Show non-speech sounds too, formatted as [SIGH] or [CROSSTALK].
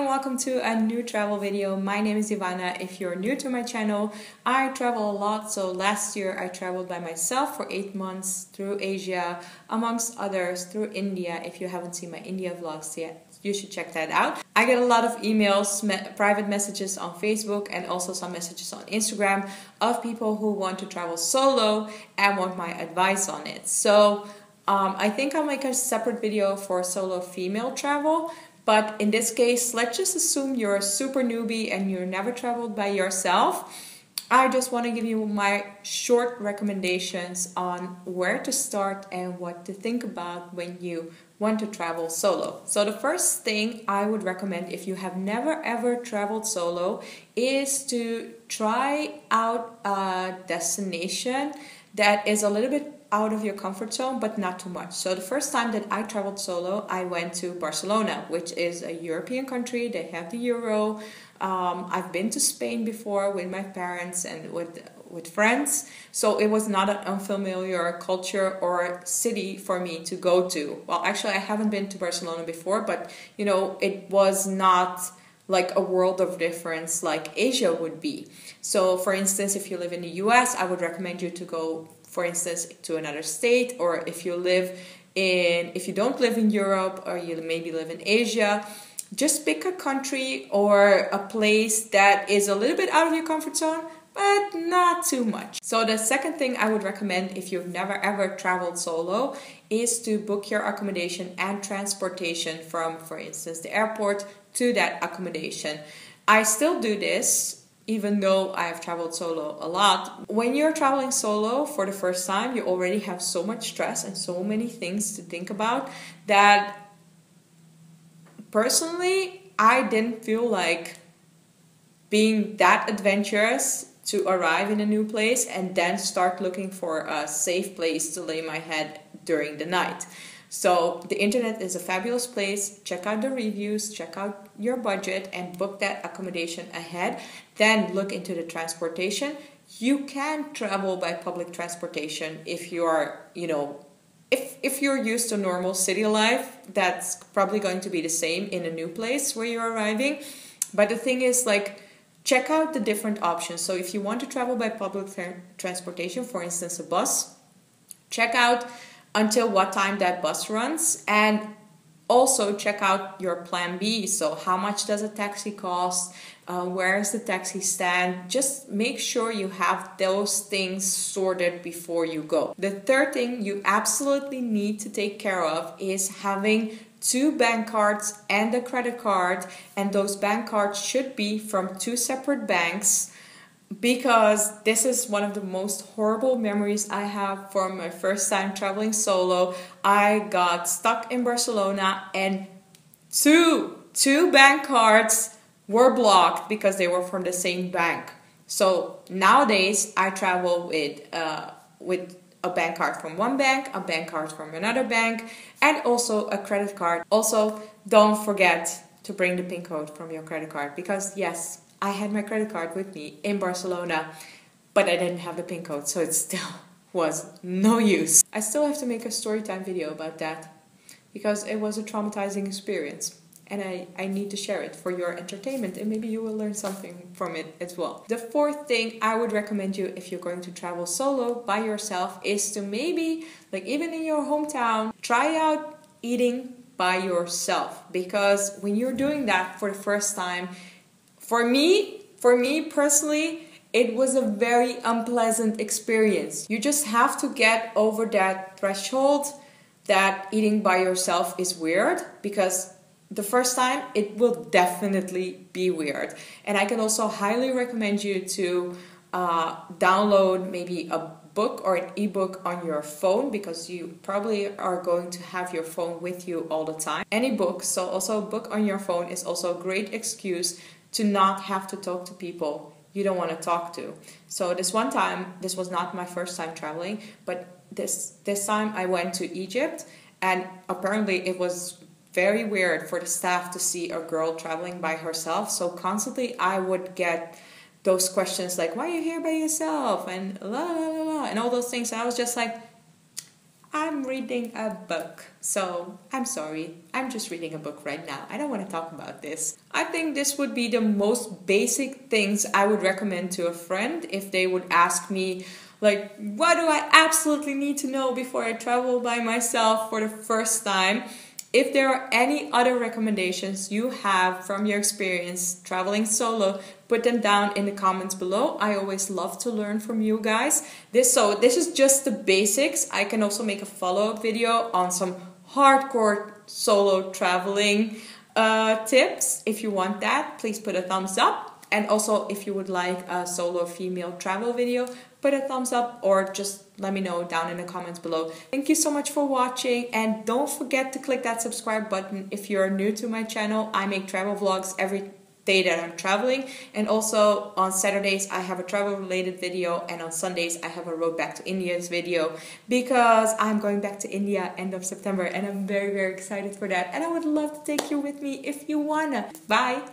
and welcome to a new travel video. My name is Ivana. If you're new to my channel, I travel a lot. So last year I traveled by myself for 8 months through Asia, amongst others through India. If you haven't seen my India vlogs yet, you should check that out. I get a lot of emails, me private messages on Facebook and also some messages on Instagram of people who want to travel solo and want my advice on it. So um, I think I'll make a separate video for solo female travel but in this case, let's just assume you're a super newbie and you've never traveled by yourself. I just want to give you my short recommendations on where to start and what to think about when you want to travel solo. So, the first thing I would recommend if you have never ever traveled solo is to try out a destination that is a little bit out of your comfort zone, but not too much. So the first time that I traveled solo, I went to Barcelona, which is a European country. They have the euro. Um, I've been to Spain before with my parents and with with friends, so it was not an unfamiliar culture or city for me to go to. Well, actually, I haven't been to Barcelona before, but you know, it was not like a world of difference like Asia would be. So, for instance, if you live in the US, I would recommend you to go for instance, to another state, or if you live in, if you don't live in Europe or you maybe live in Asia, just pick a country or a place that is a little bit out of your comfort zone, but not too much. So, the second thing I would recommend if you've never ever traveled solo is to book your accommodation and transportation from, for instance, the airport to that accommodation. I still do this even though I've traveled solo a lot. When you're traveling solo for the first time, you already have so much stress and so many things to think about that personally, I didn't feel like being that adventurous to arrive in a new place and then start looking for a safe place to lay my head during the night. So the internet is a fabulous place. Check out the reviews, check out your budget, and book that accommodation ahead. Then look into the transportation. You can travel by public transportation if you are, you know, if if you're used to normal city life, that's probably going to be the same in a new place where you're arriving. But the thing is, like, check out the different options. So if you want to travel by public tra- transportation, for instance, a bus, check out until what time that bus runs and also check out your plan B. So, how much does a taxi cost? Uh, where is the taxi stand? Just make sure you have those things sorted before you go. The third thing you absolutely need to take care of is having two bank cards and a credit card, and those bank cards should be from two separate banks because this is one of the most horrible memories I have from my first time traveling solo. I got stuck in Barcelona and two two bank cards were blocked because they were from the same bank. So nowadays I travel with uh, with a bank card from one bank, a bank card from another bank, and also a credit card. Also, don't forget to bring the PIN code from your credit card because yes, I had my credit card with me in Barcelona, but I didn't have the PIN code, so it still [LAUGHS] was no use. I still have to make a story time video about that because it was a traumatizing experience and I, I need to share it for your entertainment and maybe you will learn something from it as well. The fourth thing I would recommend you if you're going to travel solo by yourself is to maybe, like even in your hometown, try out eating by yourself because when you're doing that for the first time, for me, for me personally, it was a very unpleasant experience. You just have to get over that threshold that eating by yourself is weird because the first time it will definitely be weird. And I can also highly recommend you to uh, download maybe a book or an ebook on your phone because you probably are going to have your phone with you all the time. Any book, so also a book on your phone is also a great excuse to not have to talk to people you don't want to talk to. So this one time, this was not my first time traveling, but this this time I went to Egypt and apparently it was very weird for the staff to see a girl traveling by herself. So constantly I would get those questions like why are you here by yourself and la la la la and all those things. And I was just like I'm reading a book. So I'm sorry, I'm just reading a book right now. I don't want to talk about this. I think this would be the most basic things I would recommend to a friend if they would ask me, like, what do I absolutely need to know before I travel by myself for the first time? If there are any other recommendations you have from your experience traveling solo, put them down in the comments below. I always love to learn from you guys. This so this is just the basics. I can also make a follow-up video on some hardcore solo traveling uh, tips. If you want that, please put a thumbs up. And also, if you would like a solo female travel video, put a thumbs up or just let me know down in the comments below. Thank you so much for watching and don't forget to click that subscribe button if you're new to my channel. I make travel vlogs every day that I'm traveling and also on Saturdays I have a travel related video and on Sundays I have a road back to India's video because I'm going back to India end of September and I'm very very excited for that and I would love to take you with me if you wanna. Bye!